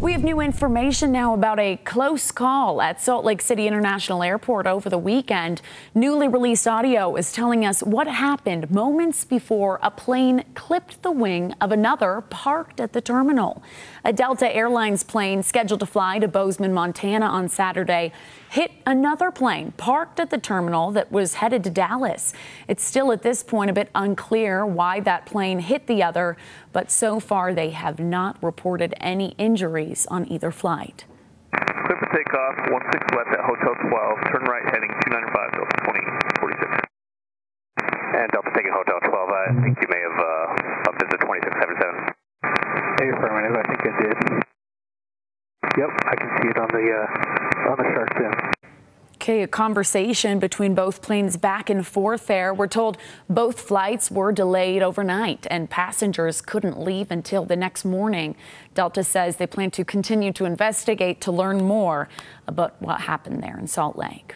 We have new information now about a close call at Salt Lake City International Airport over the weekend. Newly released audio is telling us what happened moments before a plane clipped the wing of another parked at the terminal. A Delta Airlines plane scheduled to fly to Bozeman, Montana on Saturday hit another plane parked at the terminal that was headed to Dallas. It's still at this point a bit unclear why that plane hit the other, but so far they have not reported any injuries on either flight. Clear for takeoff, 16 left at Hotel 12, turn right heading 295, Delta 2046. And Delta taking Hotel 12, I think you may have uh, bumped into 2677. Hey, affirmative, I think I did. Yep, I can see it on the uh, on the shark fin. A conversation between both planes back and forth there. We're told both flights were delayed overnight and passengers couldn't leave until the next morning. Delta says they plan to continue to investigate to learn more about what happened there in Salt Lake.